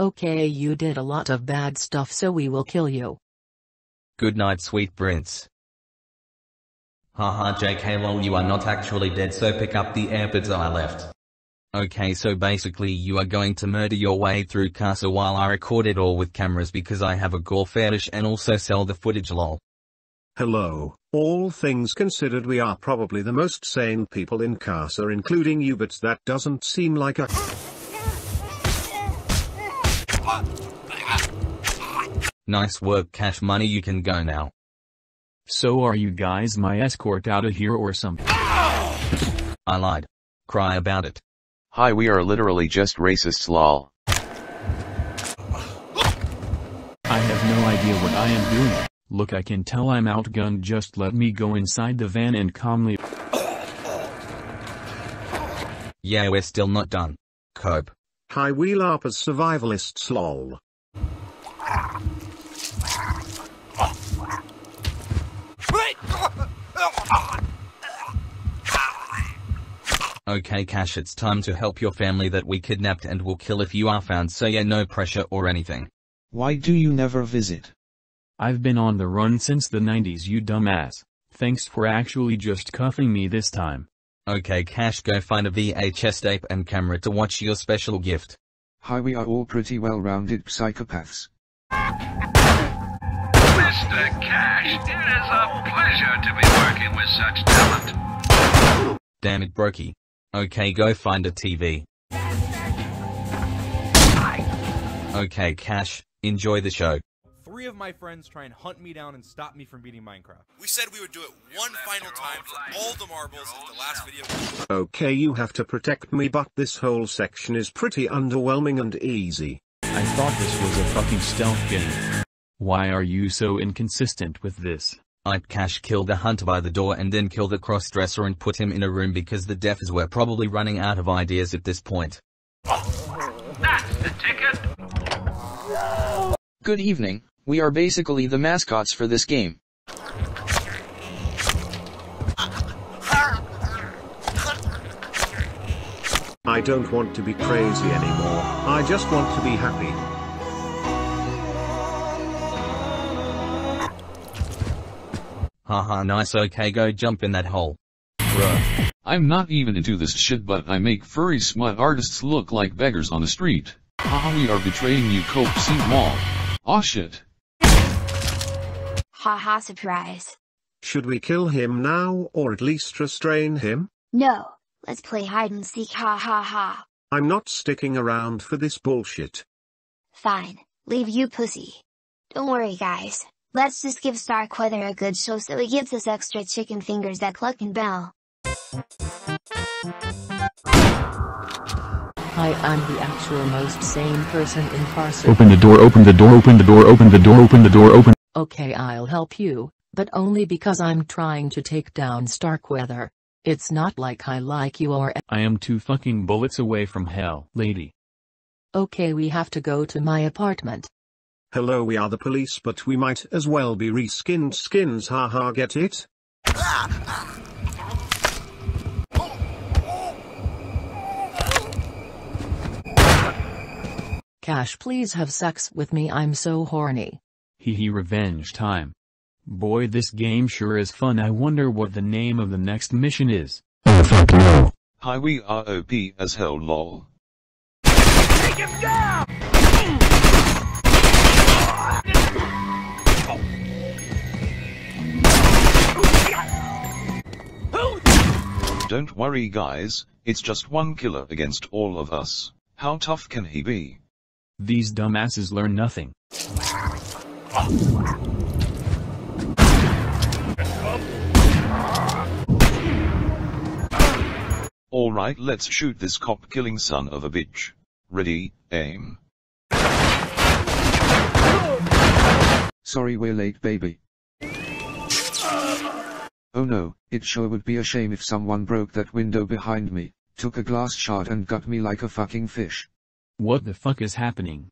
Okay, you did a lot of bad stuff, so we will kill you. Good night, sweet prince. Haha, JK lol, you are not actually dead, so pick up the AirPods I left. Okay, so basically you are going to murder your way through Carcer while I record it all with cameras because I have a gore fetish and also sell the footage lol. Hello, all things considered we are probably the most sane people in Carcer including you but that doesn't seem like a- Nice work cash money you can go now. So are you guys my escort out of here or something? I lied. Cry about it. Hi we are literally just racists lol. I have no idea what I am doing. Look I can tell I'm outgunned just let me go inside the van and calmly- Yeah we're still not done. Cope. Hi we LARPers survivalists lol. Okay Cash it's time to help your family that we kidnapped and will kill if you are found so yeah no pressure or anything. Why do you never visit? I've been on the run since the 90s you dumbass. Thanks for actually just cuffing me this time. Okay Cash go find a VHS tape and camera to watch your special gift. Hi we are all pretty well-rounded psychopaths. Mr. Cash, it is a pleasure to be working with such talent. Damn it Brokey. Okay go find a TV. Okay Cash, enjoy the show. Three of my friends try and hunt me down and stop me from beating Minecraft. We said we would do it one final time for all the marbles in the last video. Okay you have to protect me but this whole section is pretty underwhelming and easy. I thought this was a fucking stealth game. Why are you so inconsistent with this? I'd Cash kill the hunter by the door and then kill the crossdresser and put him in a room because the deafers were probably running out of ideas at this point. That's the ticket. Good evening, we are basically the mascots for this game. I don't want to be crazy anymore, I just want to be happy. Haha nice okay go jump in that hole. Bruh. I'm not even into this shit but I make furry smut artists look like beggars on the street. Haha we are betraying you Cope C Mall. Aw shit. Haha surprise. Should we kill him now or at least restrain him? No, let's play hide and seek ha ha ha. I'm not sticking around for this bullshit. Fine, leave you pussy. Don't worry guys, let's just give Starkweather a good show so he gives us extra chicken fingers that Cluckin' Bell. Hi, I'm the actual most sane person in Farsi. Open the door, open the door, open the door, open the door, open the door, open. Okay, I'll help you, but only because I'm trying to take down Starkweather. It's not like I like you or. I am two fucking bullets away from hell, lady. Okay, we have to go to my apartment. Hello we are the police but we might as well be reskinned skins haha get it? Cash, please have sex with me, I'm so horny. Hee hee revenge time. Boy this game sure is fun I wonder what the name of the next mission is. Oh fuck no. Hi we are OP as hell lol. Take him down! Don't worry guys, it's just one killer against all of us. How tough can he be? These dumbasses learn nothing. Alright let's shoot this cop killing son of a bitch. Ready, aim. Sorry we're late baby. Oh no, it sure would be a shame if someone broke that window behind me, took a glass shot and got me like a fucking fish. What the fuck is happening?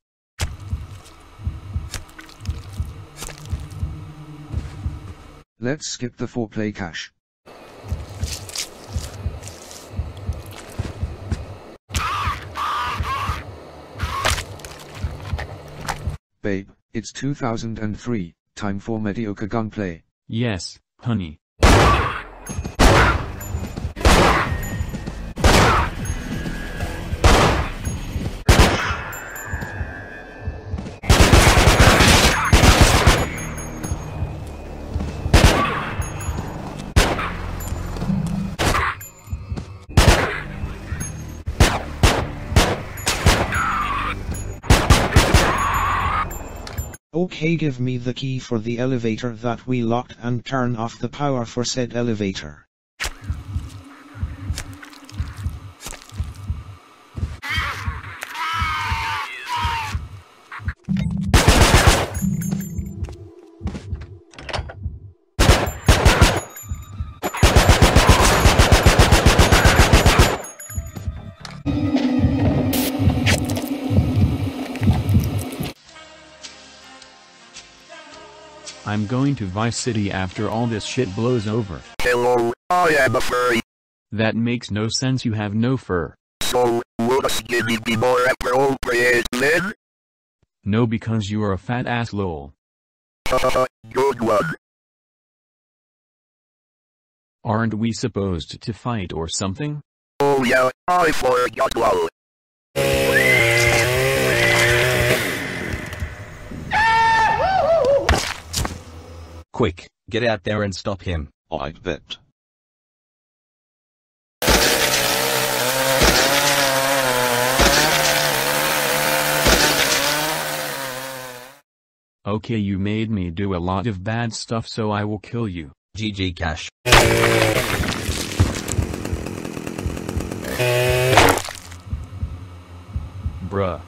Let's skip the foreplay cash. Babe, it's 2003, time for mediocre gunplay. Yes, honey. Okay give me the key for the elevator that we locked and turn off the power for said elevator. I'm going to Vice City after all this shit blows over. Oh, Hello, I am a furry. That makes no sense you have no fur. So, would a skinny be more appropriate then? No because you are a fat ass lol. Haha, good one. Aren't we supposed to fight or something? Oh yeah, I forgot lol. Quick, get out there and stop him. I'd bet. Okay you made me do a lot of bad stuff so I will kill you. GG Cash. Bruh.